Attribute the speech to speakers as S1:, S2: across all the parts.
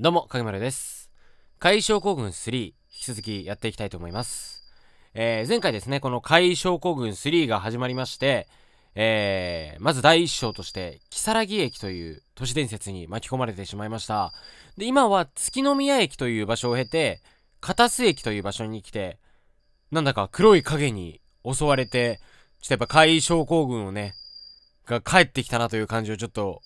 S1: どうも、影丸です。海症候群3、引き続きやっていきたいと思います。えー、前回ですね、この海症候群3が始まりまして、えー、まず第一章として、木更木駅という都市伝説に巻き込まれてしまいました。で、今は月宮駅という場所を経て、片須駅という場所に来て、なんだか黒い影に襲われて、ちょっとやっぱ海症候群をね、が帰ってきたなという感じをちょっと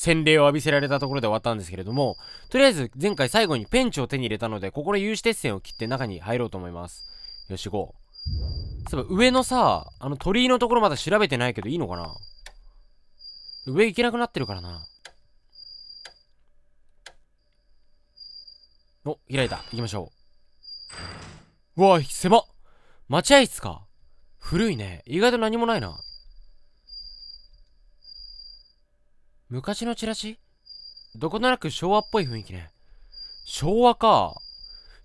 S1: 洗礼を浴びせられたところで終わったんですけれども、とりあえず前回最後にペンチを手に入れたので、ここで有刺鉄線を切って中に入ろうと思います。よし、行こう。そういえば上のさ、あの鳥居のところまだ調べてないけどいいのかな？上行けなくなってるからな。お、開いた。行きましょう。うわ、狭っ待合室か。古いね。意外と何もないな。昔のチラシ？どことなく昭和っぽい雰囲気ね。昭和か。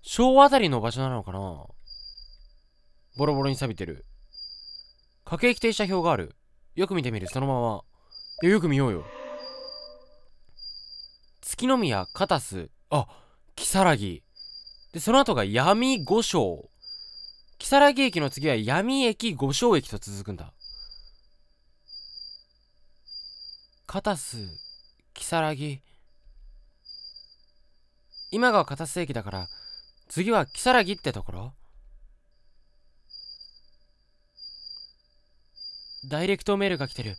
S1: 昭和あたりの場所なのかなボロボロに錆びてる。各駅停車表がある。よく見てみる、そのまま。いやよく見ようよ。月宮、片須、あ、木更木。で、その後が闇五章。木更木駅の次は闇駅五章駅と続くんだ。片須、木更木。今が片須駅だから、次は木更木ってところダイレクトメールが来てる。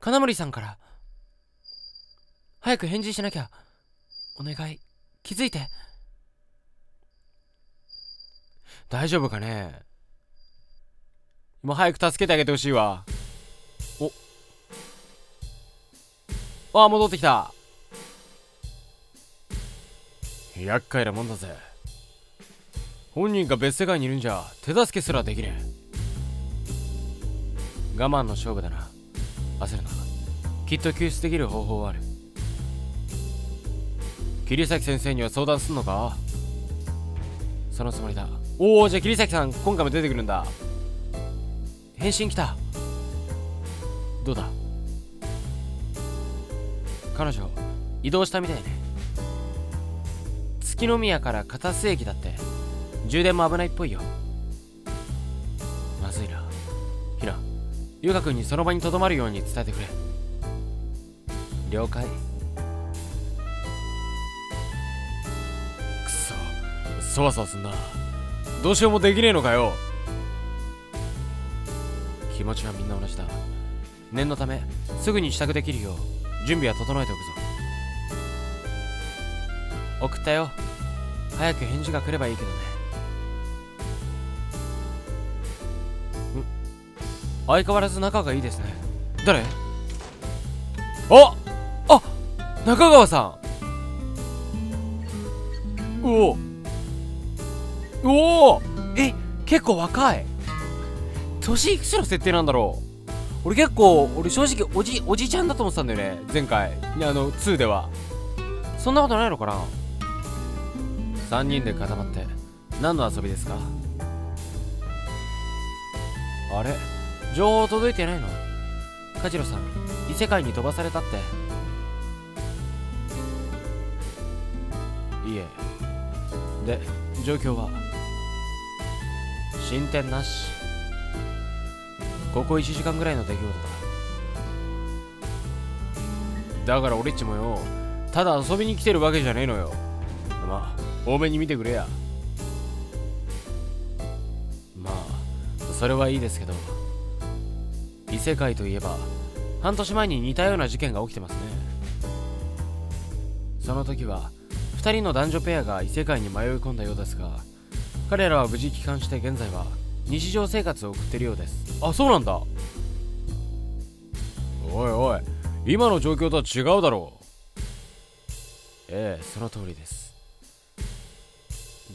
S1: 金森さんから。早く返事しなきゃ。お願い。気づいて。大丈夫かね？今早く助けてあげてほしいわ。あ、戻ってきた。厄介なもんだぜ。本人が別世界にいるんじゃ手助けすらできねえ。我慢の勝負だな。焦るな。きっと救出できる方法はある。桐崎先生には相談すんのか？そのつもりだ。おおじゃあ桐崎さん今回も出てくるんだ。返信来た。どうだ？彼女移動したみたいね。月宮から片須駅だって。充電も危ないっぽいよ。まずいな。ひなゆうかくんにその場にとどまるように伝えてくれ。了解。くそ。そわそわすんな。どうしようもできねえのかよ。気持ちはみんな同じだ。念のためすぐに支度できるよう準備は整えておくぞ。送ったよ。早く返事が来ればいいけどね。相変わらず仲がいいですね。誰？あ！あ！中川さん。うお！うお！え？結構若い。年いくつの設定なんだろう？俺結構俺正直おじおじちゃんだと思ってたんだよね前回。あの2では。そんなことないのかな？3人で固まって。何の遊びですか？あれ？情報届いてないの？カジロさん異世界に飛ばされたって。いえ。で状況は？進展なし。ここ1時間ぐらいの出来事だ。だから俺っちもよただ遊びに来てるわけじゃねえのよ。まあ多めに見てくれや。まあそれはいいですけど。異世界といえば半年前に似たような事件が起きてますね。その時は2人の男女ペアが異世界に迷い込んだようですが彼らは無事帰還して現在は日常生活を送ってるようです。あそうなんだ。おいおい今の状況とは違うだろう。ええその通りです。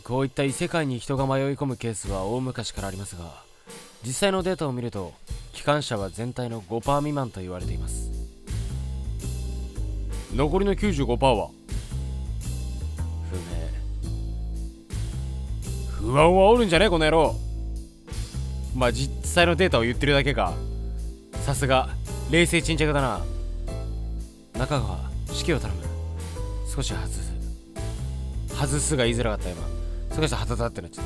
S1: こういった異世界に人が迷い込むケースは大昔からありますが実際のデータを見ると機関車は全体の5%未満と言われています。残りの95%は？不明。不安を煽るんじゃねえこの野郎まあ実際のデータを言ってるだけか。さすが冷静沈着だな。中川指揮を頼む。少し外す。外すが言いづらかった今。それしたらハタタってなっちゃっ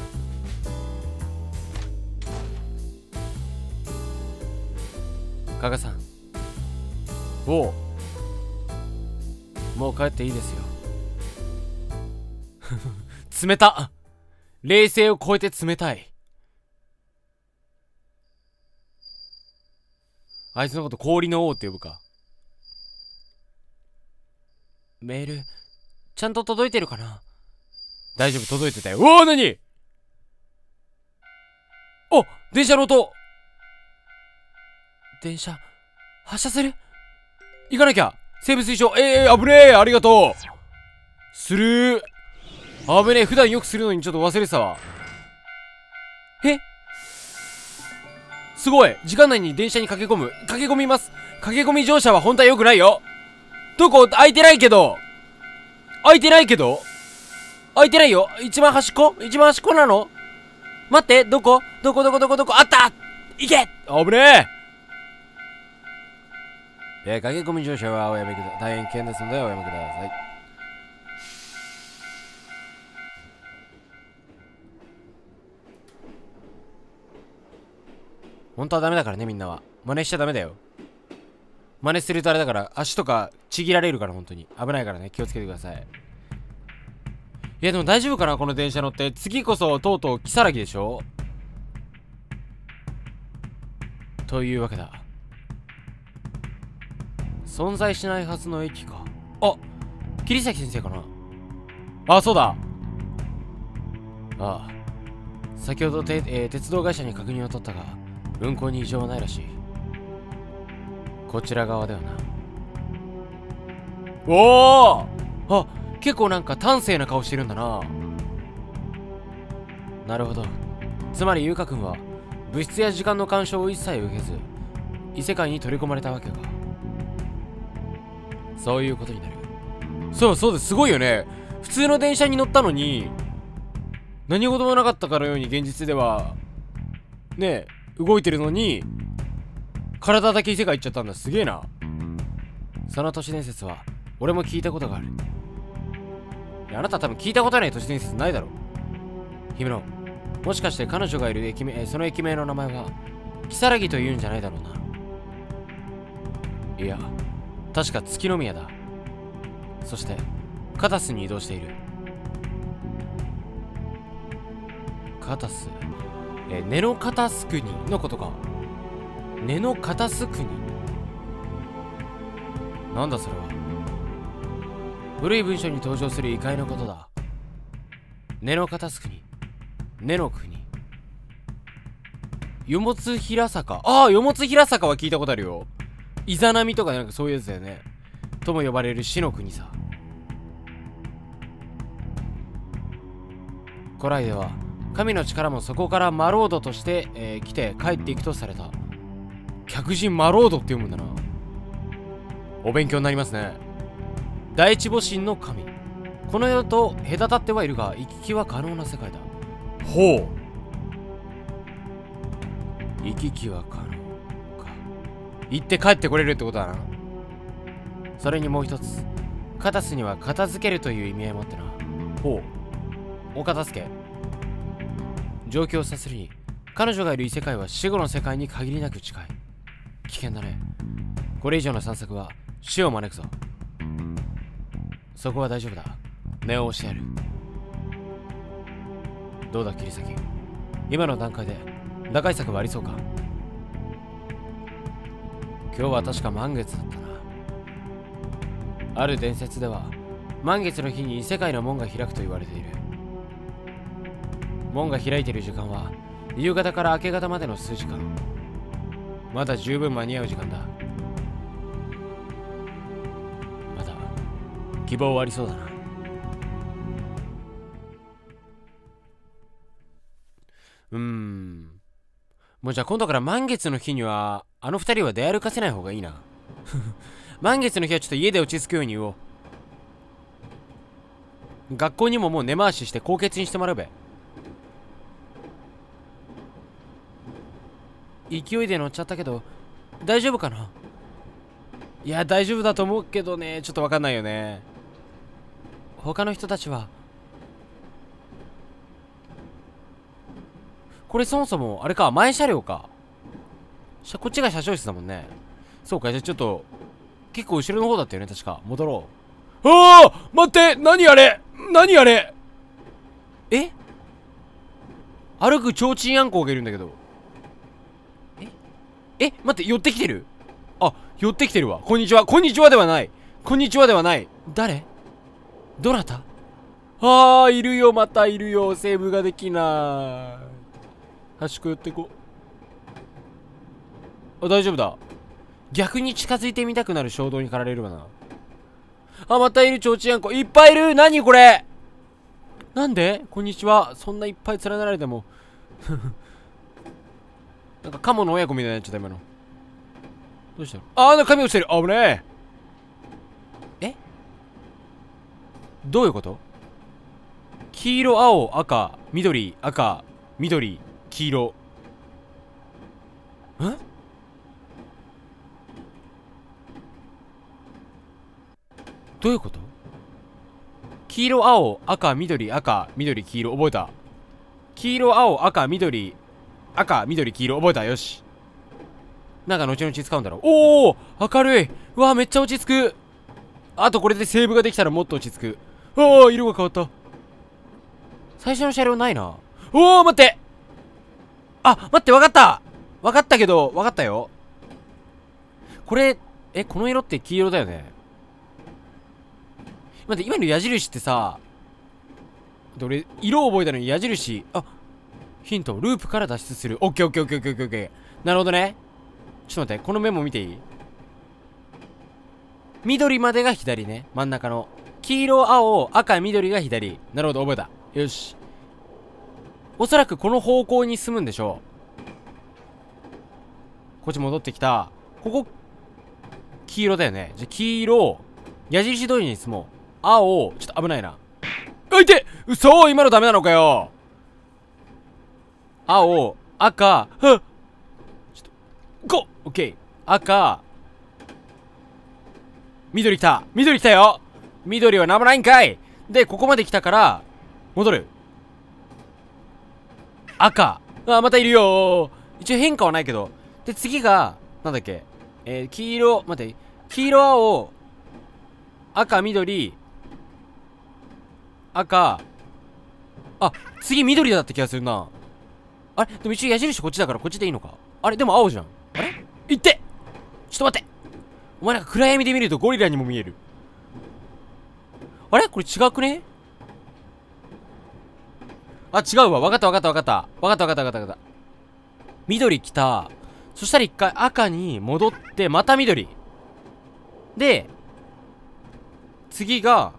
S1: た。加賀さん。おう。もう帰っていいですよ。冷た冷静を超えて冷たい。あいつのこと氷の王って呼ぶか。メールちゃんと届いてるかな？大丈夫届いてたよ。うわ何？あ電車の音。電車発車する？行かなきゃ。生物推奨ええー、危ねえ。ありがとう。するー。危ねえ。普段よくするのにちょっと忘れてたわ。え？すごい。時間内に電車に駆け込む。駆け込みます。駆け込み乗車は本当は良くないよ。どこ？空いてないけど。空いてないけど。空いてないよ。一番端っこ？一番端っこなの？待って。どこ？どこ？どこ？どこ？どこあった！行け！危ねえ！えー、駆け込み乗車はおやめください大変危険ですのでおやめください。本当はダメだからねみんなは。真似しちゃダメだよ。真似するとあれだから足とかちぎられるから本当に。危ないからね気をつけてください。いやでも大丈夫かなこの電車乗って次こそとうとう如月でしょ？というわけだ。存在しないはずの駅か。あ桐崎先生かな？あそうだ。ああ先ほどて、えー、鉄道会社に確認を取ったが運行に異常はないらしい。こちら側ではな。おおあ結構なんか端正な顔してるんだな。なるほど。つまり優香君は物質や時間の干渉を一切受けず異世界に取り込まれたわけか。そういうことになる。そうそうです。すごいよね。普通の電車に乗ったのに何事もなかったかのように現実ではね動いてるのに体だけ異世界行っちゃったんだ。すげえな。その都市伝説は俺も聞いたことがある。あなた多分聞いたことない都市伝説ないだろう。姫野もしかして彼女がいる駅名その駅名の名前は如月というんじゃないだろうな。いや確か月宮だ。そしてカタスに移動している。カタス？えネノカタスクニのことか。根の片す国なんだそれは。古い文書に登場する異界のことだ。根の片す国根の国よもつ平坂ああよもつ平坂は聞いたことあるよ。イザナミとかなんかそういうやつだよね。とも呼ばれる死の国さ。古来では神の力もそこからマロードとして、えー、来て帰っていくとされた。客人マロードって読むんだな。お勉強になりますね。第一母神の神。この世と隔たってはいるが行き来は可能な世界だ。ほう。行き来は可能か。行って帰ってこれるってことだな。それにもう一つ。カタスには片付けるという意味合いもあってな。ほう。お片付け状況を察するに彼女がいる異世界は死後の世界に限りなく近い。危険だね。これ以上の散策は死を招くぞ。そこは大丈夫だ。念を押してやる。どうだ切り裂き今の段階で打開策はありそうか。今日は確か満月だったな。ある伝説では満月の日に異世界の門が開くと言われている。門が開いている時間は夕方から明け方までの数時間。まだ十分間に合う時間だ。まだ希望はありそうだな。うん。もうじゃあ今度から満月の日にはあの二人は出歩かせない方がいいな。満月の日はちょっと家で落ち着くように言おう。学校にももう根回しして高血にしてもらうべ。勢いで乗っちゃったけど大丈夫かな？いや大丈夫だと思うけどね。ちょっと分かんないよね。他の人たちは？これそもそもあれか？前車両か。こっちが車掌室だもんね。そうか。じゃあちょっと結構後ろの方だったよね。確か。戻ろう。ああ待って！何あれ？何あれ？え？歩く提灯あんこがいるんだけど。え待って寄ってきてる？あ寄ってきてるわ。こんにちは。こんにちはではない。こんにちはではない。誰？どなた？ああいるよ。またいるよ。セーブができない。端っこ寄ってこあ大丈夫だ。逆に近づいてみたくなる衝動に駆られるわな。あまたいるちょうちんあんこ。いっぱいいる。何これ？なんで？こんにちは。そんないっぱい連なられても。なんかカモの親子みたいになっちゃった今の。どうしたの？ああ、なんか髪落ちてる。危ねえ。え？どういうこと？黄色、青、赤、緑、赤、緑、黄色。んどういうこと？黄色、青、赤、緑、赤、緑、黄色。覚えた。黄色、青、赤、緑、赤、緑、黄色。覚えた？よし。なんか後々使うんだろう。おお明るいうわめっちゃ落ち着くあとこれでセーブができたらもっと落ち着く。ああ色が変わった。最初の車両ないな。おお待ってあ、待って、わかったわかったけど、わかったよ。これ、え、この色って黄色だよね。待って、今の矢印ってさ、俺、色を覚えたのに矢印、あ、ヒント、ループから脱出する。オッケーオッケーオッケーオッケーオッケー。なるほどね。ちょっと待って、このメモ見ていい？緑までが左ね。真ん中の。黄色、青、赤、緑が左。なるほど、覚えた。よし。おそらくこの方向に進むんでしょう。こっち戻ってきた。ここ、黄色だよね。じゃ、黄色、矢印通りに進もう。青、ちょっと危ないな。あ、いて嘘今のダメなのかよ青、赤、はっちょっと、ゴオッケー赤、緑来た緑来たよ緑は何もないんかいで、ここまで来たから、戻る。赤。あ、またいるよ一応変化はないけど。で、次が、なんだっけ。えー、黄色、待って。黄色、青、赤、緑、赤、あ、次緑だった気がするな。あれ？でも一応矢印こっちだからこっちでいいのか？あれ？でも青じゃん。あれ？行ってちょっと待ってお前なんか暗闇で見るとゴリラにも見える。あれ？これ違くね？あ、違うわ。わかったわかったわかった。わかったわかったわかったわかった。緑来た。そしたら一回赤に戻って、また緑。で、次が、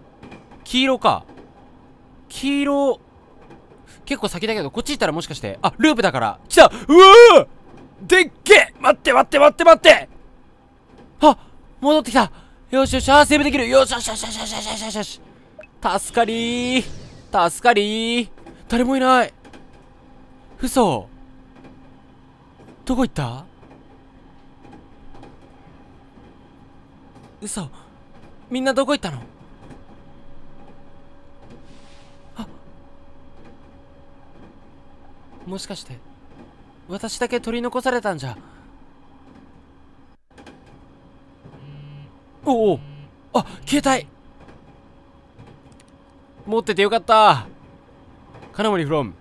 S1: 黄色か。黄色、結構先だけど、こっち行ったらもしかして、あ、ループだから。来た。うわーでっけ待って待って待って待って。あ戻ってきた。よしよし、あ、セーブできる。よしよしよしよしよしよしよし。助かりー。助かりー。誰もいない。嘘。どこ行った？嘘。みんなどこ行ったの？もしかして私だけ取り残されたんじゃ。おおあ携帯。持っててよかった。金森フロム。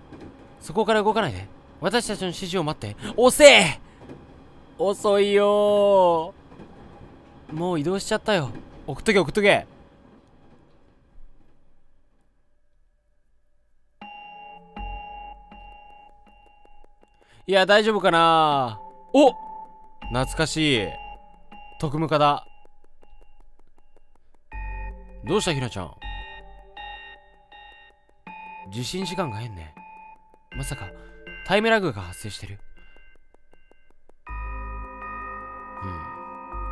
S1: そこから動かないで。私たちの指示を待って。遅え。遅いよもう移動しちゃったよ。送っとけ送っとけいや大丈夫かな？お！懐かしい。特務課だ。どうしたひなちゃん？受信時間が変ね。まさかタイムラグが発生してる。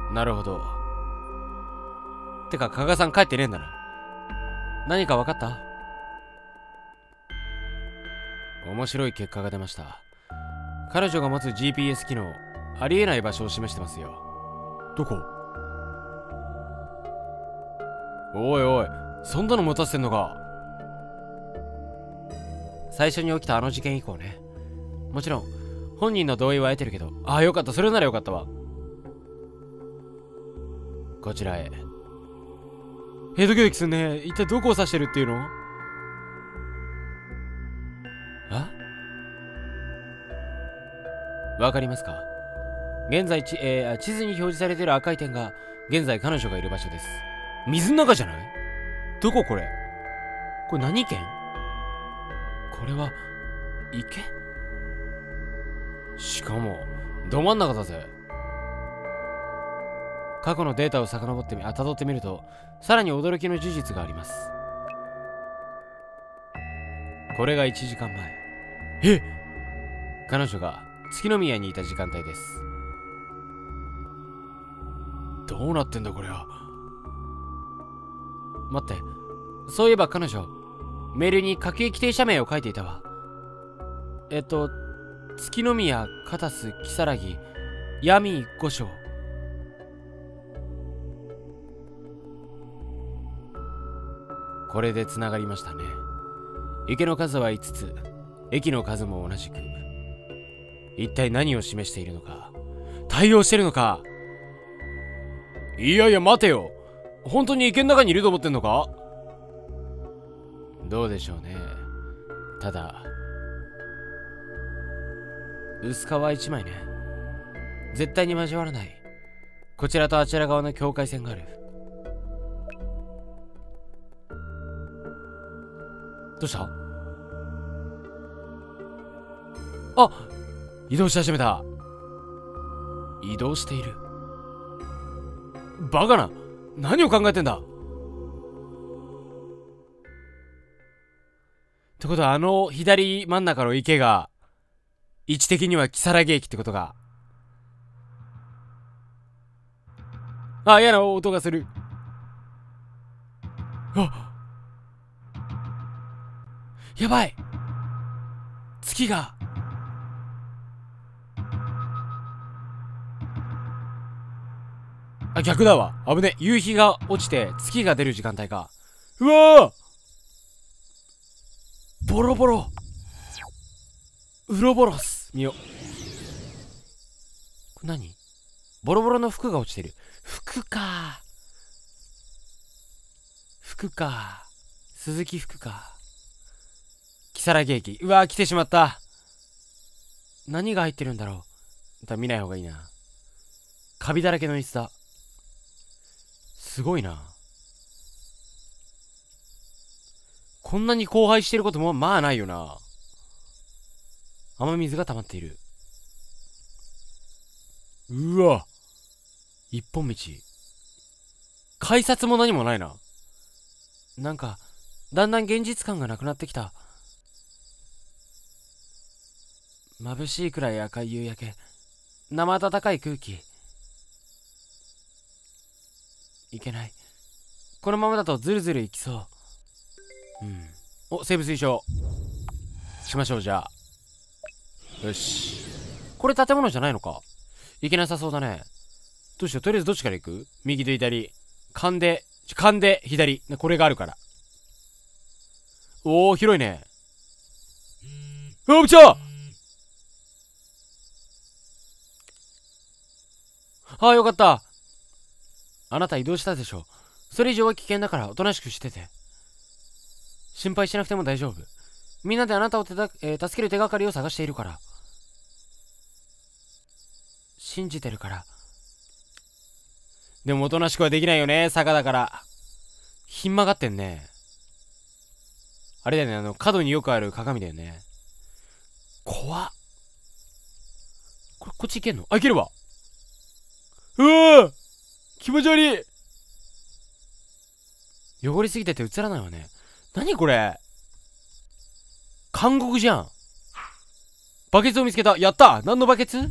S1: うん。なるほど。てか加賀さん帰ってねえんだな。何か分かった？面白い結果が出ました彼女が持つ GPS 機能ありえない場所を示してますよ。どこ？おいおいそんなの持たせてんのか。最初に起きたあの事件以降ね。もちろん本人の同意は得てるけどああよかった。それならよかったわ。こちらへ。えドキドキすんね。一体どこを指してるっていうの？わかりますか？現在ち、えー、地図に表示されている赤い点が現在彼女がいる場所です。水の中じゃない？どここれ？これ何県？これは池？しかもど真ん中だぜ。過去のデータを遡ってみあ辿ってみるとさらに驚きの事実があります。これが1時間前。え？彼女が月宮にいた時間帯です。どうなってんだこれは待ってそういえば彼女メールに各駅停車名を書いていたわ。えっと月宮片須如月闇五章これでつながりましたね。池の数は5つ。駅の数も同じく一体何を示しているのか対応してるのか。いやいや待てよ。本当に池の中にいると思ってんのか？どうでしょうね。ただ薄皮一枚ね。絶対に交わらない。こちらとあちら側の境界線がある。どうした？あ移動し始めた。移動している。バカな。何を考えてんだ。ってことはあの左真ん中の池が位置的には如月駅ってことか。あ嫌な音がする。あやばい。月があ逆だわ。危ね夕日が落ちて月が出る時間帯か。うわボロボロ。ウロボロス見よ。これ何？ボロボロの服が落ちてる。服か服か鈴木服か如月駅。うわ来てしまった。何が入ってるんだろう。だ見ない方がいいな。カビだらけの椅子だ。すごいな。こんなに荒廃してることもまあないよな。雨水が溜まっている。うわ。一本道。改札も何もないな。なんかだんだん現実感がなくなってきた。眩しいくらい赤い夕焼け。生暖かい空気。いけない。このままだとズルズルいきそう。うん。おセーブ推奨しましょうじゃあ。よし。これ建物じゃないのか。いけなさそうだね。どうしよう。とりあえずどっちから行く？右と左。勘で勘で左。これがあるから。おお広いね。あ来た！ああよかった。あなた移動したでしょそれ以上は危険だからおとなしくしてて。心配しなくても大丈夫。みんなであなたを手だ、えー、助ける手がかりを探しているから。信じてるから。でもおとなしくはできないよね坂だから。ひん曲がってんね。あれだよねあの角によくある鏡だよね。怖っ。これこっち行けんの？あ行けるわ。うわ気持ち悪い。汚れすぎてて映らないわね。何これ？監獄じゃん。バケツを見つけた。やった！何のバケツ？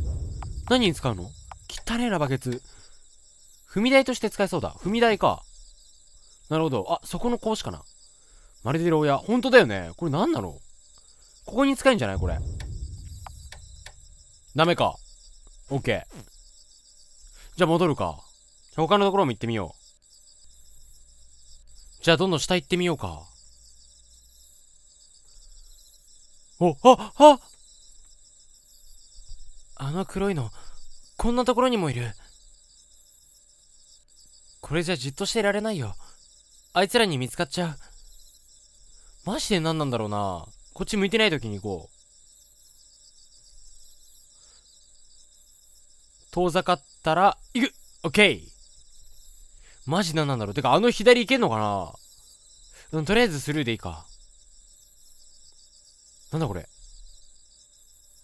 S1: 何に使うの？汚ねえなバケツ。踏み台として使えそうだ。踏み台か。なるほど。あそこの格子かな。まるで牢屋。ほんとだよね。これ何なの？ここに使えんじゃないこれ。ダメか。オッケー。じゃあ戻るか他のところも行ってみよう。じゃあどんどん下行ってみようか。お、あ、ああの黒いのこんなところにもいる。これじゃじっとしてられないよ。あいつらに見つかっちゃう。マジで何なんだろうな。こっち向いてない時に行こう。遠ざかったら行く！オッケー！マジ何なんだろう。てかあの左行けんのかな。うんとりあえずスルーでいいか。なんだこれ。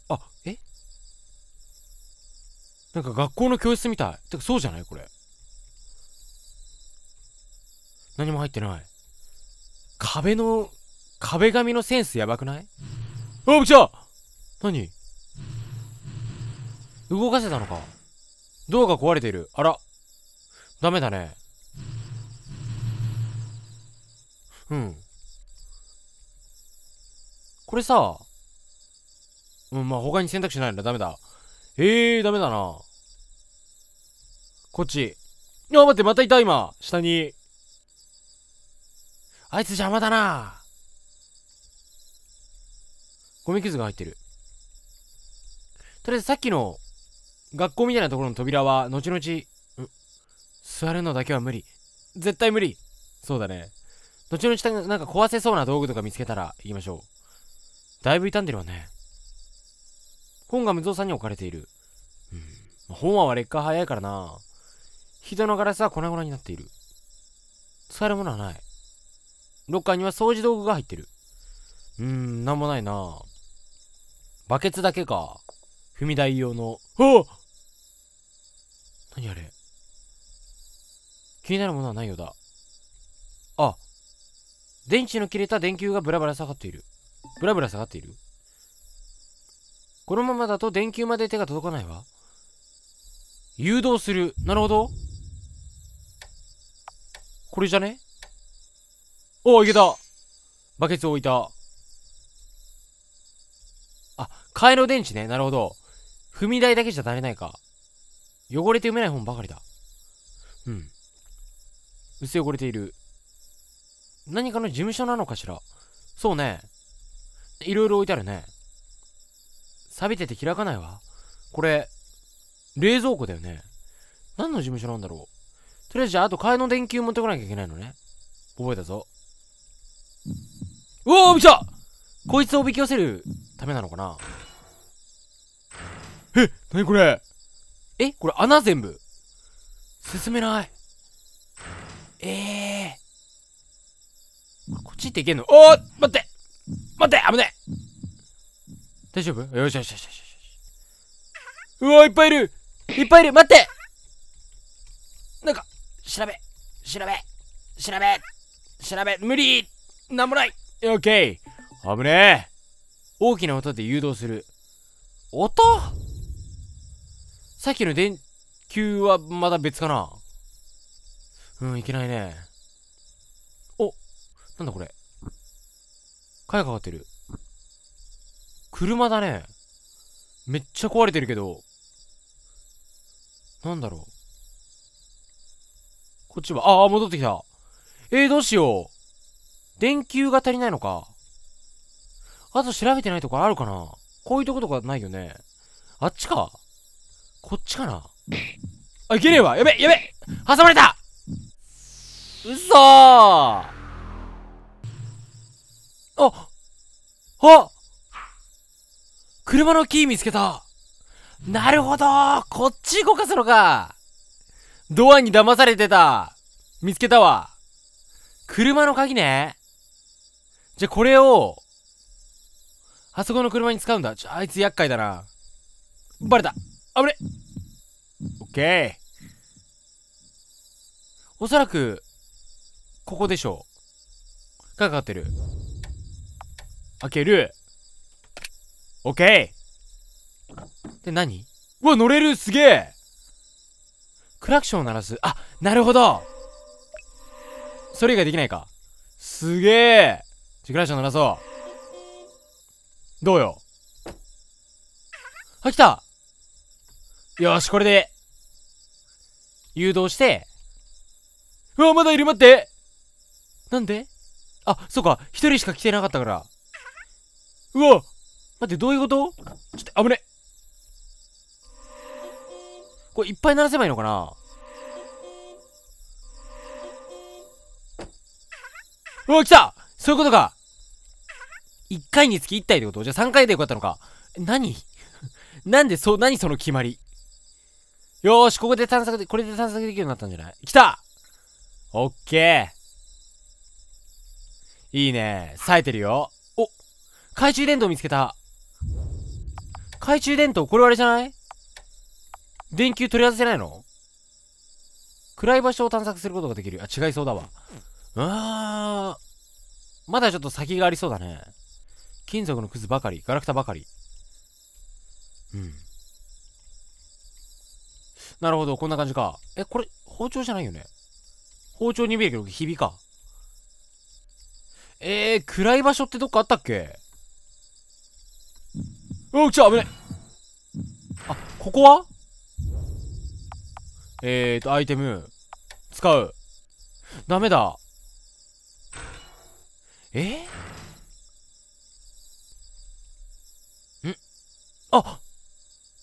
S1: あえ？なんか学校の教室みたい。てかそうじゃない？これ。何も入ってない。壁の壁紙のセンスやばくない？あびっくりした！何？動かせたのか。ドアが壊れている。あら。ダメだね。うん。これさうんまあ他に選択肢ないんだ。ダメだ。ええー、ダメだな。こっち。あ待ってまたいた今。下に。あいつ邪魔だな。ゴミ傷が入ってる。とりあえずさっきの学校みたいなところの扉は後々座るのだけは無理。絶対無理。そうだね。後々なんか壊せそうな道具とか見つけたら行きましょう。だいぶ傷んでるわね。本が無造作に置かれている。うん。本は劣化早いからな。人のガラスは粉々になっている。使えるものはない。ロッカーには掃除道具が入ってる。うーんなんもないな。バケツだけか。踏み台用の。あ何あれ？気になるものはないようだ。あ電池の切れた電球がブラブラ下がっている。ブラブラ下がっている？このままだと電球まで手が届かないわ。誘導する。なるほど。これじゃね？おおいけた。バケツを置いた。あ替えの電池ね。なるほど。踏み台だけじゃ足りないか。汚れて読めない本ばかりだ。うん。薄汚れている。何かの事務所なのかしら？そうね。いろいろ置いてあるね。錆びてて開かないわ。これ冷蔵庫だよね。何の事務所なんだろう？とりあえずじゃああと替えの電球持ってこなきゃいけないのね。覚えたぞ。うおーびきた！こいつをおびき寄せるためなのかな？えなにこれ？えこれ穴全部？進めない。ええー、こっち行っていけんの。おー待って。待って危ね大丈夫？よしよしよしよしよし。うわいっぱいいる。いっぱいいる。待って。なんか調べ。調べ。調べ。調べ。無理。なんもない。オッケー危ねえ。大きな音で誘導する。音？さっきの電球はまだ別かな？うんいけないね。なんだこれ。貝かかってる。車だね。めっちゃ壊れてるけど。なんだろう。こっちはああ戻ってきた。えー、どうしよう。電球が足りないのか。あと調べてないとこあるかな。こういうとことかないよね。あっちか。こっちかな。あ、いけねえわ。やべやべ。挟まれた。うそー。ああ車のキー見つけたなるほどこっち動かすのかドアに騙されてた見つけたわ車の鍵ねじゃ、これを、あそこの車に使うんだ。ちょ、あいつ厄介だな。バレたあぶねオッケー。おそらく、ここでしょう。かかってる。開ける。オッケー。で、何？うわ、乗れるすげえクラクションを鳴らす。あ、なるほどそれ以外できないか。すげえクラクション鳴らそう。どうよあ、来たよし、これで、誘導して、うわ、まだいる待ってなんで？あ、そうか、一人しか来てなかったから。うわ待って、どういうこと？ちょっと、危ね。これいっぱい鳴らせばいいのかな？うわ、来た！そういうことか !1 回につき1体ってこと？じゃあ3回でよかったのか。何？なんでそう、何その決まり？よーし、ここで探索で、これで探索できるようになったんじゃない？来た！オッケー。いいね。冴えてるよ。懐中電灯見つけた。懐中電灯これあれじゃない？電球取り外せないの？暗い場所を探索することができる。あ、違いそうだわ。あー。まだちょっと先がありそうだね。金属のくずばかり。ガラクタばかり。うん。なるほど、こんな感じか。え、これ、包丁じゃないよね？包丁に見えるけど、ひびか。えー、暗い場所ってどっかあったっけ？お、来た危ないあ、ここは？えーと、アイテム。使う。ダメだ。え？ん？あ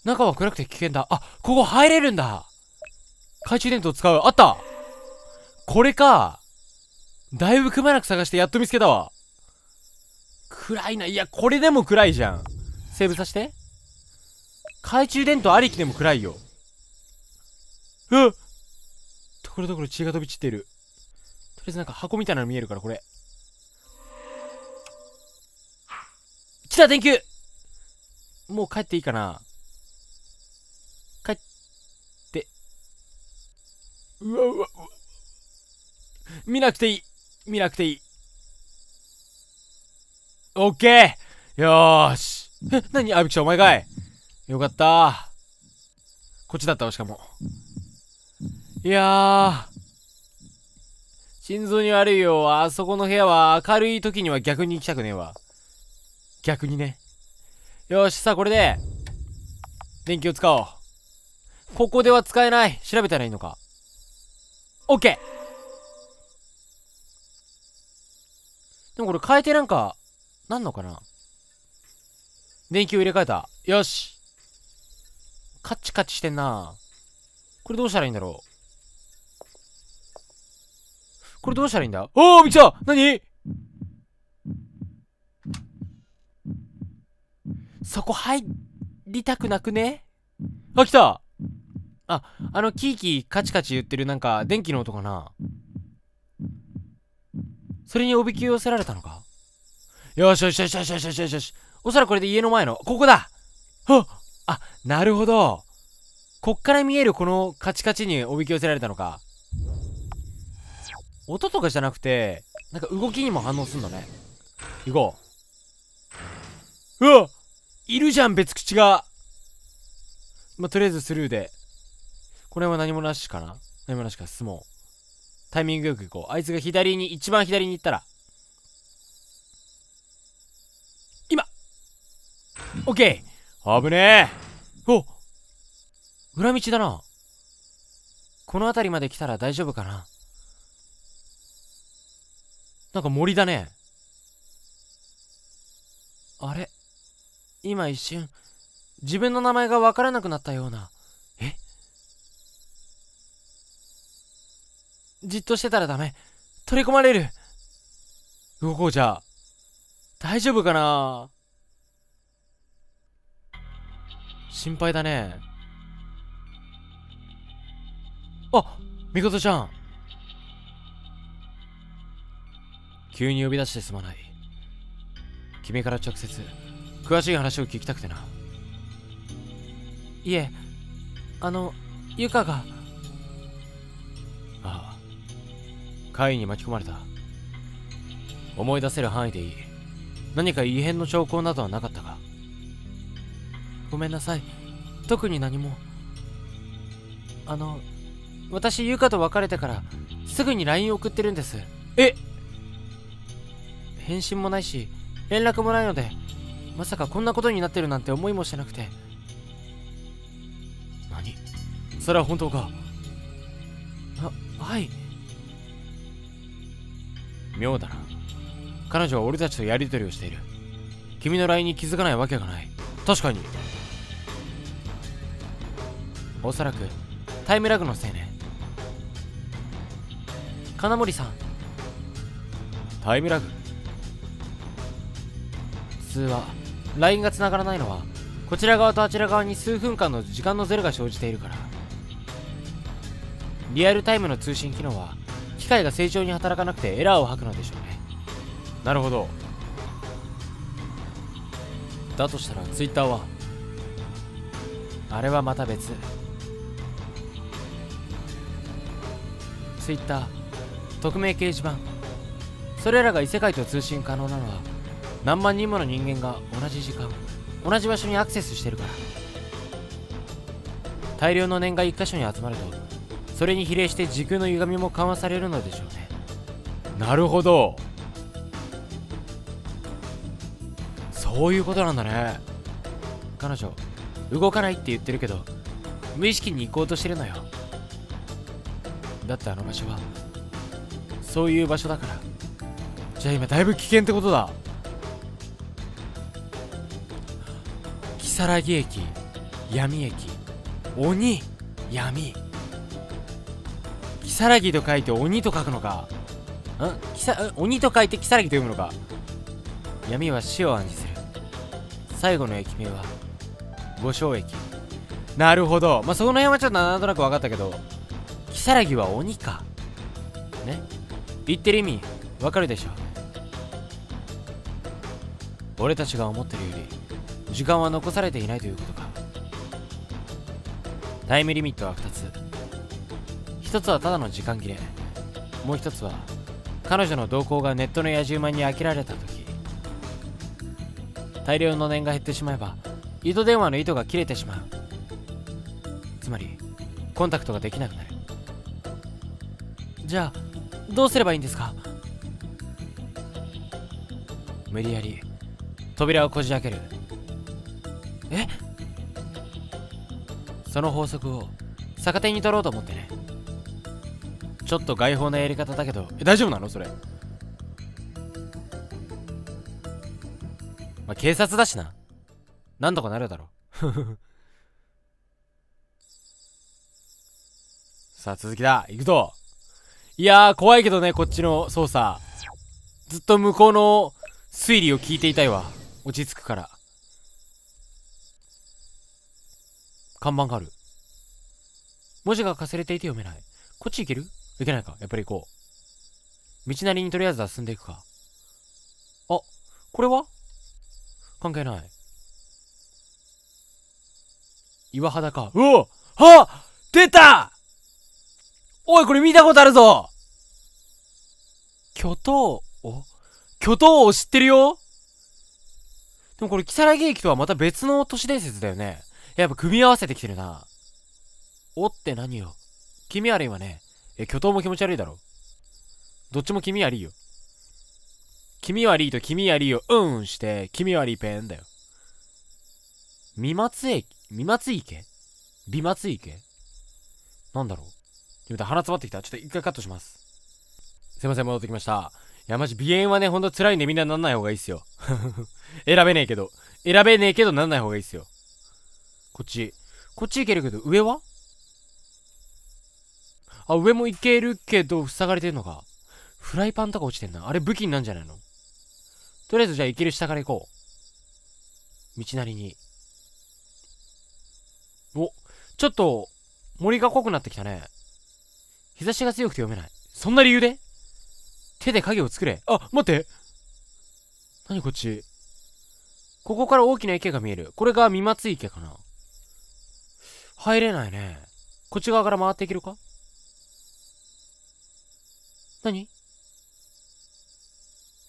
S1: 中は暗くて危険だ。あ、ここ入れるんだ。懐中電灯使う。あったこれか。だいぶくまなく探してやっと見つけたわ。暗いな。いや、これでも暗いじゃん。セーブさせて。懐中電灯ありきでも暗いよ。うっところどころ血が飛び散っている。とりあえずなんか箱みたいなの見えるから、これ。来た電球もう帰っていいかな帰って。うわうわうわ。見なくていい。見なくていい。オッケーよーし。え、なにあびきちゃんお前かいよかった。こっちだったわ、しかも。いやー。心臓に悪いよ。あそこの部屋は明るい時には逆に行きたくねえわ。逆にね。よし、さあこれで、電気を使おう。ここでは使えない。調べたらいいのか。オッケーでもこれ変えてなんか、なんのかな電球入れ替えた。よし。カチカチしてんな。これどうしたらいいんだろう。これどうしたらいいんだ？おおみきた何？そこ入りたくなくね？あ、来たあ、あの、キーキーカチカチ言ってるなんか、電気の音かな？それにおびき寄せられたのか？よしよしよしよしよしよしよし。おそらくこれで家の前の、ここだはあ、なるほど。こっから見えるこのカチカチにおびき寄せられたのか。音とかじゃなくて、なんか動きにも反応すんのね。行こう。うわいるじゃん、別口が。まあ、とりあえずスルーで。これは何もなしかな何もなしか、進もう。タイミングよく行こう。あいつが左に、一番左に行ったら。オッケー危ねえお裏道だな。この辺りまで来たら大丈夫かななんか森だね。あれ？今一瞬、自分の名前がわからなくなったような。じっとしてたらダメ。取り込まれる。動こうじゃあ。大丈夫かな？心配だね。あみことちゃん。急に呼び出してすまない。君から直接、詳しい話を聞きたくてな。いえ、あの、ゆかが、怪異に巻き込まれた思い出せる範囲でいい何か異変の兆候などはなかったか？ごめんなさい。特に何も。あの私優香と別れてからすぐに LINE 送ってるんです。え？返信もないし連絡もないのでまさかこんなことになってるなんて思いもしてなくて。何？それは本当か？あはい。妙だな。彼女は俺たちとやり取りをしている。君の LINE に気づかないわけがない。確かにおそらくタイムラグのせいね。金森さん。タイムラグ？通話。LINE が繋がらないのはこちら側とあちら側に数分間の時間のズレが生じているから。リアルタイムの通信機能は機械が正常に働かなくてエラーを吐くのでしょうね。なるほど。だとしたら Twitter は？あれはまた別 Twitter 匿名掲示板。それらが異世界と通信可能なのは何万人もの人間が同じ時間同じ場所にアクセスしてるから。大量の念が一箇所に集まるとそれに比例して時空の歪みも緩和されるのでしょうね。なるほど。そういうことなんだね。彼女動かないって言ってるけど無意識に行こうとしてるのよだってあの場所はそういう場所だから。じゃあ今だいぶ危険ってことだ。如月駅闇駅鬼闇。如月と書いて鬼と書くのか。ん？鬼と書いて如月と読むのか。闇は死を暗示する。最後の駅名は五章駅。なるほど。まあその辺はちょっとなんとなく分かったけど。如月は鬼か。ね。言ってる意味わかるでしょ。俺たちが思ってるより時間は残されていないということか。タイムリミットは2つ。1つはただの時間切れ。もう1つは彼女の動向がネットの野獣馬に飽きられた時。大量の念が減ってしまえば糸電話の糸が切れてしまう。つまりコンタクトができなくなる。じゃあどうすればいいんですか？無理やり扉をこじ開ける。え？その法則を逆手に取ろうと思ってね。ちょっと外放なやり方だけどえ大丈夫なの？それ。まあ警察だしな。なんとかなるだろう。さあ続きだ。行くぞ。いやー怖いけどねこっちの操作ずっと向こうの推理を聞いていたいわ落ち着くから看板がある。文字がかすれていて読めない。こっち行ける？行けないか。やっぱり行こう。道なりにとりあえずは進んでいくか。あ、これは？関係ない。岩肌か。うおはあ出たおい、これ見たことあるぞ巨頭を？巨頭を知ってるよでもこれ、木更木駅とはまた別の都市伝説だよね。やっぱ組み合わせてきてるな。おって何よ。気味悪いわね。え、巨頭も気持ち悪いだろ。どっちも気味悪いよ。気味悪いと気味悪いをうんうんして、気味悪いペンだよ。三松駅？三松池美松池なんだろうちょっと鼻詰まってきた。ちょっと一回カットします。すいません、戻ってきました。いや、マジ、鼻炎はね、ほんと辛いんでみんななんない方がいいっすよ。選べねえけど。選べねえけどなんない方がいいっすよ。こっち。こっち行けるけど、上は？あ、上も行けるけど、塞がれてんのか。フライパンとか落ちてんな。あれ武器になんじゃないの？とりあえずじゃあ行ける下から行こう。道なりに。お、ちょっと、森が濃くなってきたね。日差しが強くて読めない。そんな理由で？手で影を作れ。あ、待って何こっち？ここから大きな池が見える。これが三松池かな入れないね。こっち側から回っていけるか？何？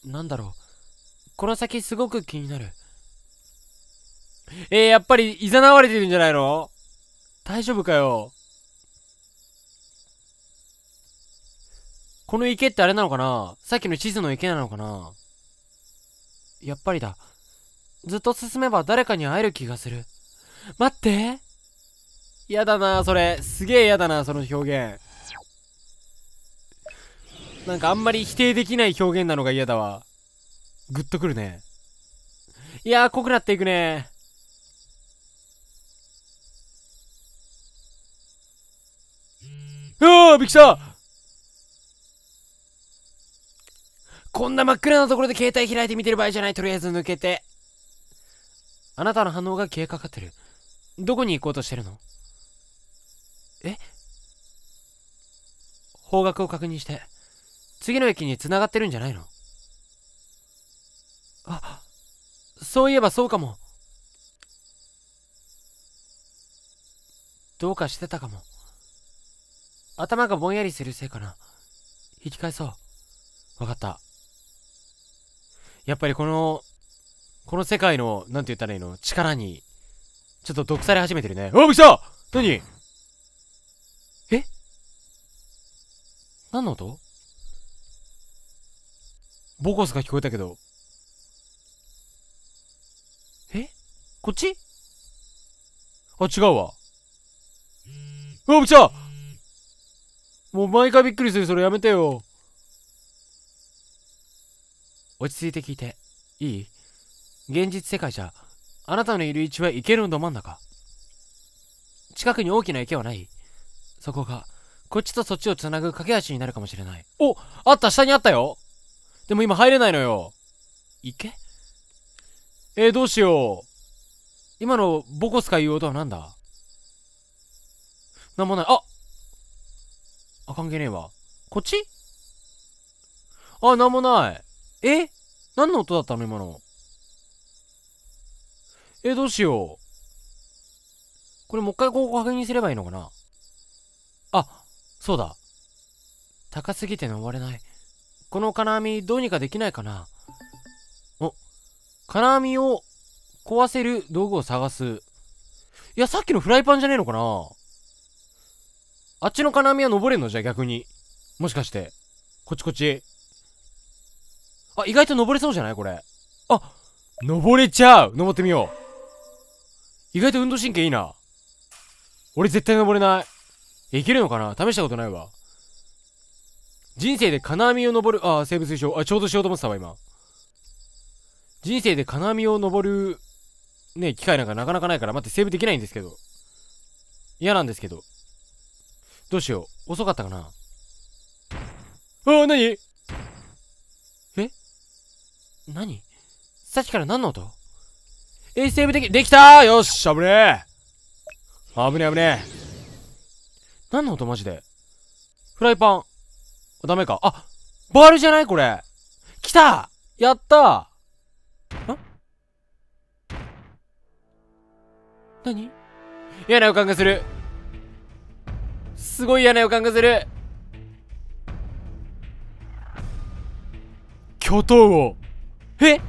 S1: なんだろう。この先すごく気になる。えー、やっぱり、いざなわれてるんじゃないの？大丈夫かよ。この池ってあれなのかな？さっきの地図の池なのかな？やっぱりだ。ずっと進めば誰かに会える気がする。待って。やだなそれ。すげえやだなその表現。なんかあんまり否定できない表現なのが嫌だわ。グッとくるね。いやー濃くなっていくね。ああびっくりしたこんな真っ暗なところで携帯開いて見てる場合じゃない。とりあえず抜けて。あなたの反応が消えかかってる。どこに行こうとしてるの？え？方角を確認して。次の駅に繋がってるんじゃないの？あそういえばそうかも。どうかしてたかも。頭がぼんやりするせいかな。引き返そう。わかった。やっぱりこのこの世界のなんて言ったらいいの？力にちょっと毒され始めてるね。おびっくりした何？え？何の音？ボコスが聞こえたけど。え？こっち？あ違うわ。うわ、びっくりしたもう毎回びっくりする、それやめてよ。落ち着いて聞いて。いい？現実世界じゃ、あなたのいる位置は池のど真ん中。近くに大きな池はないそこが、こっちとそっちをつなぐ架け橋になるかもしれない。おあった下にあったよでも今入れないのよ。池？えー、どうしよう。今のボコスか言う音は何だ？なんもない。ああ、関係ねえわ。こっち？あ、なんもない。え？何の音だったの今の？え、どうしよう。これもう一回ここ確認すればいいのかな？あ、そうだ。高すぎて登れない。この金網どうにかできないかな？お、金網を壊せる道具を探す。いや、さっきのフライパンじゃねえのかな？あっちの金網は登れんの？じゃあ逆に。もしかして。こっちこっち。あ、意外と登れそうじゃない？これ。あ、登れちゃう登ってみよう。意外と運動神経いいな。俺絶対登れない。いけるのかな？試したことないわ。人生で金網を登る、あ、生物推奨。あ、ちょうどしようと思ってたわ、今。人生で金網を登る、ね、機会なんかなかなかないから、待って、セーブできないんですけど。嫌なんですけど。どうしよう。遅かったかな？ああ、なに何？さっきから何の音？えセーブでき、できたよし危ねえ。危ねえ危ねえ。何の音マジで？フライパン。ダメか。あバールじゃない？これ。来た！やったん何？嫌な予感がする。すごい嫌な予感がする。巨頭王え？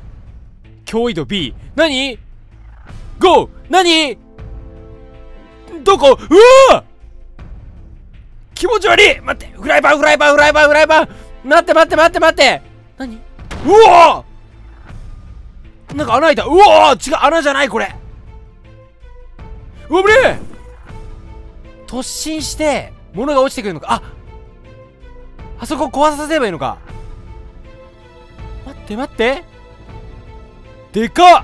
S1: 脅威度 B 何 ?GO! 何？どこ？うわ！気持ち悪い！待って！フライパンフライパンフライパンフライパン！待って待って待って待って！何？うわ！なんか穴開いた。うわ！違う穴じゃないこれ。うわぶね突進して物が落ちてくるのか。あ！あそこ壊させればいいのか。待って待って！でかっ。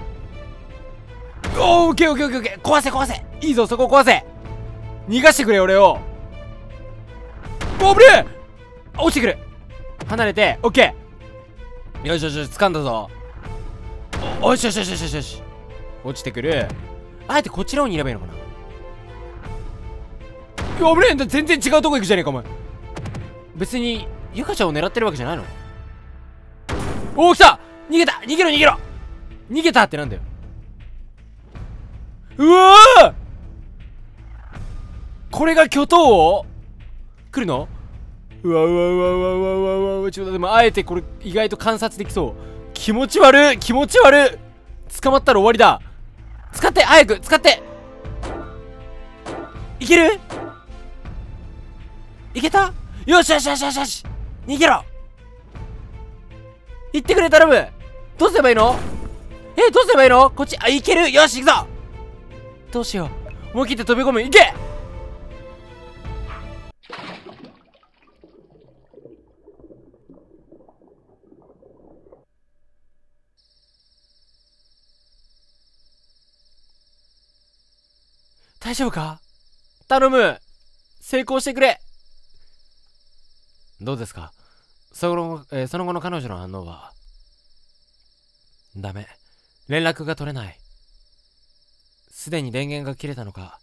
S1: おーオッケーオッケーオッケーケー壊せ壊せ。いいぞそこ壊せ。逃がしてくれ俺を。おぶね落ちてくる。離れて。オッケーよしよしよし掴んだぞ。およしよしよしよしよし。落ちてくる。あえてこちらをにいればいいのかな。危ねえ。全然違うとこ行くじゃねえかお前。別にゆかちゃんを狙ってるわけじゃないの。おお来た。逃げた。逃げろ逃げろ。逃げたってなんだよ。うわー！これが巨頭王？来るの？うわうわうわうわうわうわうわちょっとでもあえてこれ意外と観察できそう気持ち悪い気持ち悪い捕まったら終わりだ使って早く使っていけるいけたよしよしよしよしよし逃げろ行ってくれ頼むどうすればいいのえどうすればいいの？こっちあいける？よし行くぞ。どうしよう。思い切って飛び込む。いけ！大丈夫か？頼む。成功してくれ。どうですか？その,、えー、その後の彼女の反応は？ダメ。連絡が取れない。すでに電源が切れたのか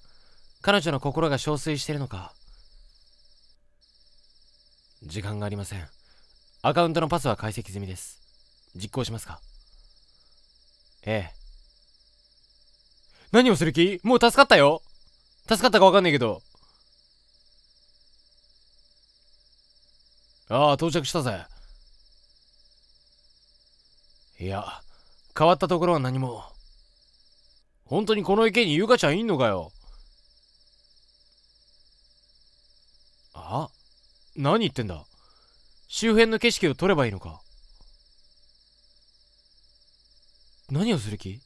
S1: 彼女の心が憔悴しているのか。時間がありません。アカウントのパスは解析済みです。実行しますか。ええ。何をする気？もう助かったよ。助かったか分かんないけど。ああ到着したぜ。いや変わったところは何も。本当にこの池にゆかちゃんいんのかよ。あ何言ってんだ。周辺の景色を撮ればいいのか。何をする気？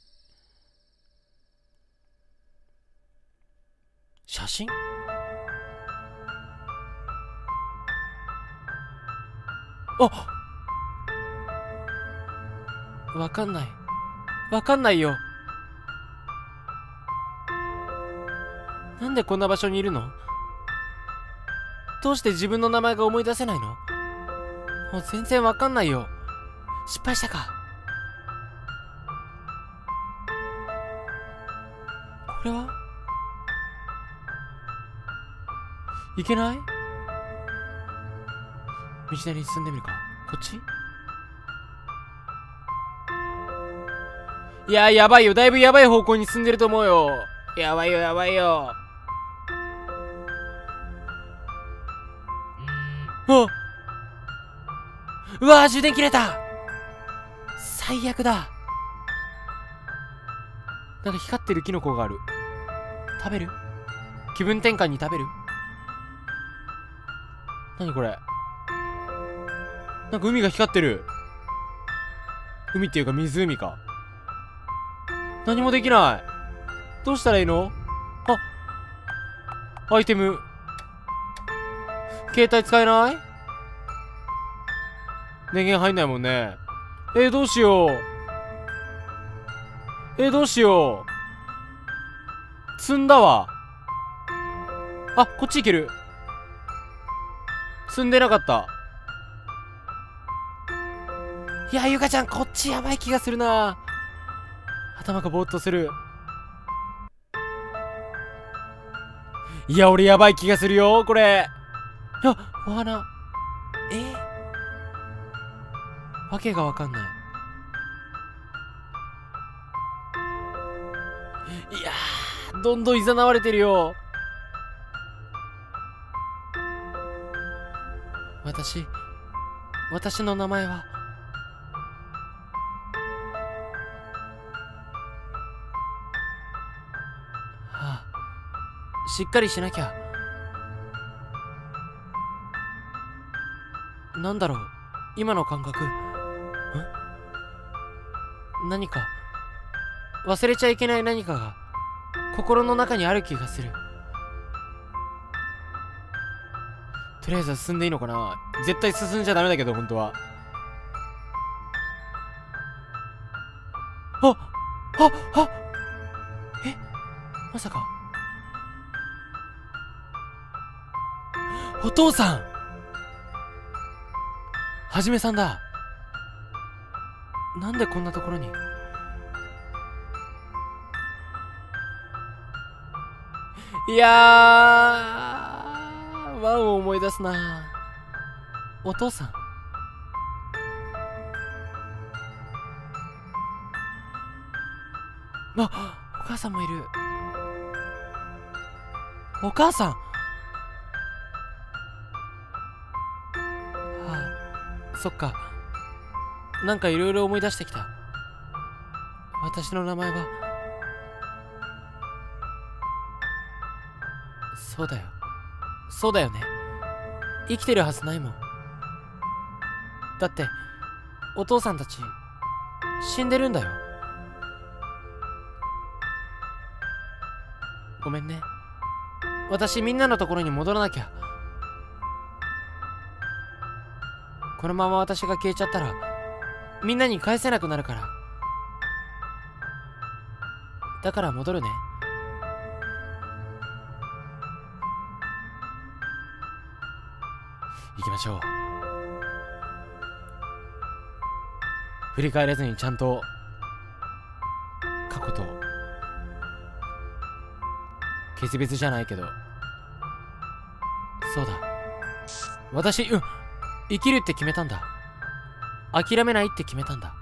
S1: 写真？あわかんない。わかんないよ。なんでこんな場所にいるの？どうして自分の名前が思い出せないの？もう全然わかんないよ。失敗したか。これは？いけない？道なりに進んでみるか。こっち？いややばいよ。だいぶやばい方向に進んでると思うよ。やばいよやばいよ。あうわ充電切れた。最悪だ。なんか光ってるキノコがある。食べる？気分転換に食べる？何これ？なんか海が光ってる。海っていうか湖か。何もできない。どうしたらいいの？あアイテム。携帯使えない？電源入んないもんね。えー、どうしよう。えー、どうしよう。積んだわ。あこっち行ける。積んでなかった。いやゆかちゃんこっちやばい気がするな。頭がぼーっとする。いや俺やばい気がするよこれ。あお花。え、わけがわかんない。いやどんどんいざなわれてるよ。私私の名前はしっかりしなきゃ。なんだろう今の感覚。何か。忘れちゃいけない何かが心の中にある気がする。とりあえず進んでいいのかな。絶対進んじゃダメだけど本当は。父さん。はじめさんだ。なんでこんなところに？いやーワンを思い出すな。お父さん。あお母さんもいる。お母さん？そっか。なんかいろいろ思い出してきた。私の名前は。そうだよ。そうだよね。生きてるはずないもん。だってお父さんたち死んでるんだよ。ごめんね。私みんなのところに戻らなきゃ。このまま私が消えちゃったらみんなに返せなくなるから。だから戻るね。行きましょう。振り返らずにちゃんと過去と決別じゃないけど。そうだ。私うん。生きるって決めたんだ。諦めないって決めたんだ。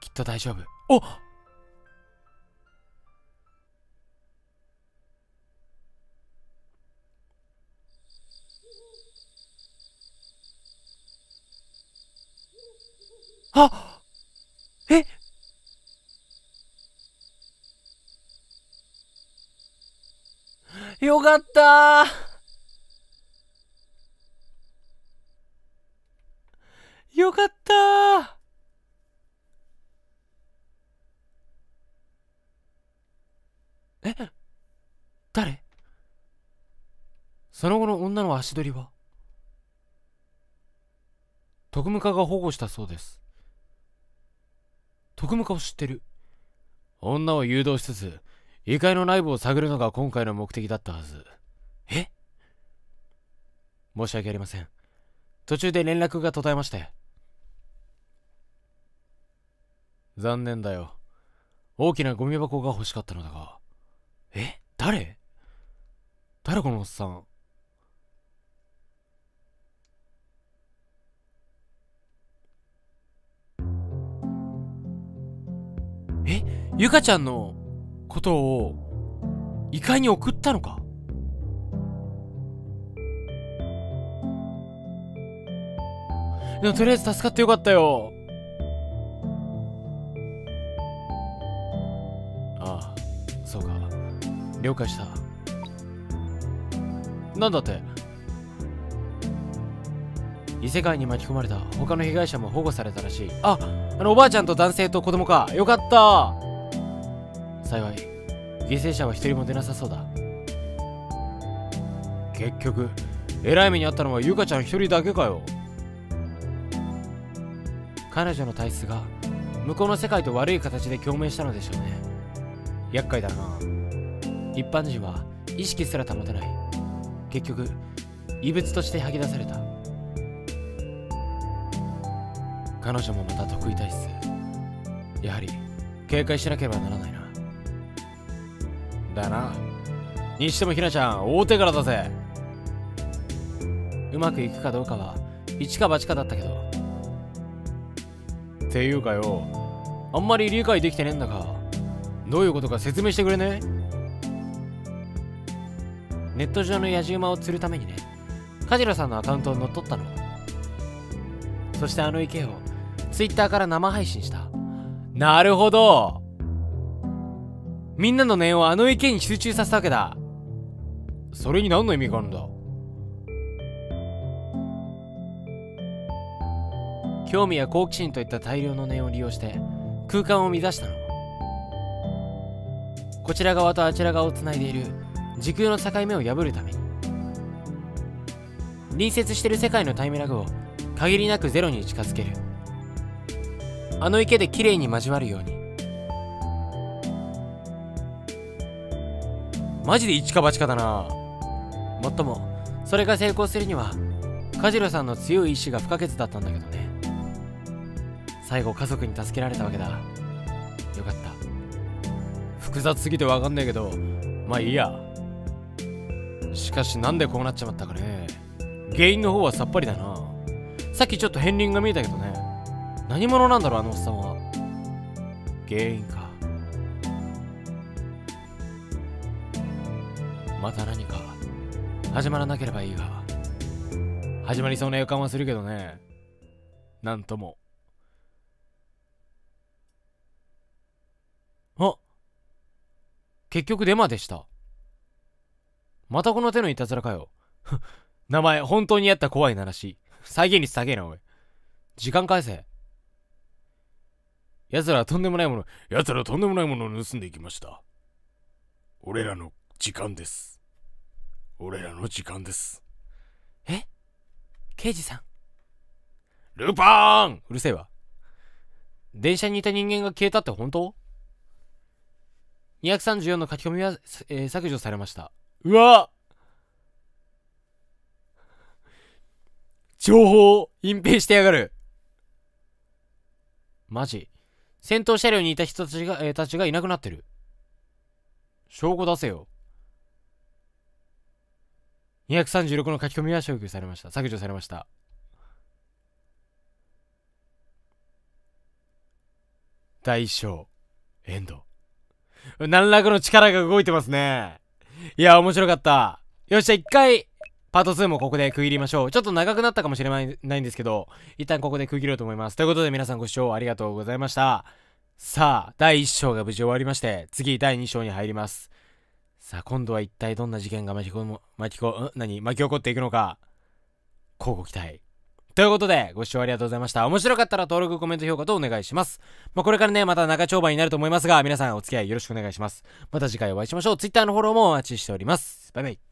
S1: きっと大丈夫。おっあえよかったよかったえ誰その後の女の足取りは？特務課が保護したそうです。特務課を知ってる。女を誘導しつつ異界の内部を探るのが今回の目的だったはず。え？申し訳ありません。途中で連絡が途絶えまして。残念だよ。大きなゴミ箱が欲しかったのだが。え？誰？誰このおっさんえゆかちゃんのことを異界に送ったのか？でもとりあえず助かってよかったよ。ああそうか。了解した。なんだって？異世界に巻き込まれた他の被害者も保護されたらしい。あっあのおばあちゃんと男性と子供か。よかった。幸い犠牲者は一人も出なさそうだ。結局えらい目にあったのはゆかちゃん一人だけかよ。彼女の体質が向こうの世界と悪い形で共鳴したのでしょうね。厄介だな。一般人は意識すら保てない。結局異物として吐き出された。彼女もまた得意体質。やはり警戒しなければならないな。だな。にしてもひなちゃん大手柄だぜ。うまくいくかどうかは一か八かだったけど。っていうかよあんまり理解できてねえんだがどういうことか説明してくれね。ネット上の野じ馬を釣るためにねカジロさんのアカウントを乗っ取ったの。そしてあの池をツイッターから生配信した。なるほど。みんなの念をあの池に集中させたわけだ。それに何の意味があるんだ。興味や好奇心といった大量の念を利用して空間を乱したの。こちら側とあちら側をつないでいる時空の境目を破るために。隣接している世界のタイムラグを限りなくゼロに近づける。あの池できれいに交わるように。マジで一か八かだな。もっともそれが成功するにはカジロさんの強い意志が不可欠だったんだけどね。最後家族に助けられたわけだ。よかった。複雑すぎてわかんねえけどまあいいや。しかしなんでこうなっちまったかね。原因の方はさっぱりだな。さっきちょっと片鱗が見えたけどね。何者なんだろうあのおっさんは。原因か。また何か。始まらなければいいが。始まりそうな予感はするけどね。なんとも。あ。結局デマでした。またこの手のいたずらかよ。名前本当にやった怖いならしい。再現率高えなおい。時間返せ。奴らはとんでもないもの
S2: 奴らはとんでもないものを盗んでいきました。俺らの時間です。俺らの時間です。
S1: え？刑事さん？
S2: ルパーン！
S1: うるせえわ。電車にいた人間が消えたって本当？234の書き込みは、えー削除されました。うわ！情報を隠蔽してやがる。マジ？戦闘車両にいた人たちが、えーたちがいなくなってる。証拠出せよ。236の書き込みは消去されました。削除されました。大小、エンド。何らかの力が動いてますね。いや、面白かった。よっしゃ、一回、パート2もここで区切りましょう。ちょっと長くなったかもしれないんですけど、一旦ここで区切ろうと思います。ということで皆さんご視聴ありがとうございました。さあ、第1章が無事終わりまして、次第2章に入ります。さあ、今度は一体どんな事件が巻きこむ、巻きこ、ん？何？巻き起こっていくのか、交互期待。ということで、ご視聴ありがとうございました。面白かったら登録、コメント、評価とお願いします。まあ、これからね、また長丁場になると思いますが、皆さんお付き合いよろしくお願いします。また次回お会いしましょう。Twitter のフォローもお待ちしております。バイバイ。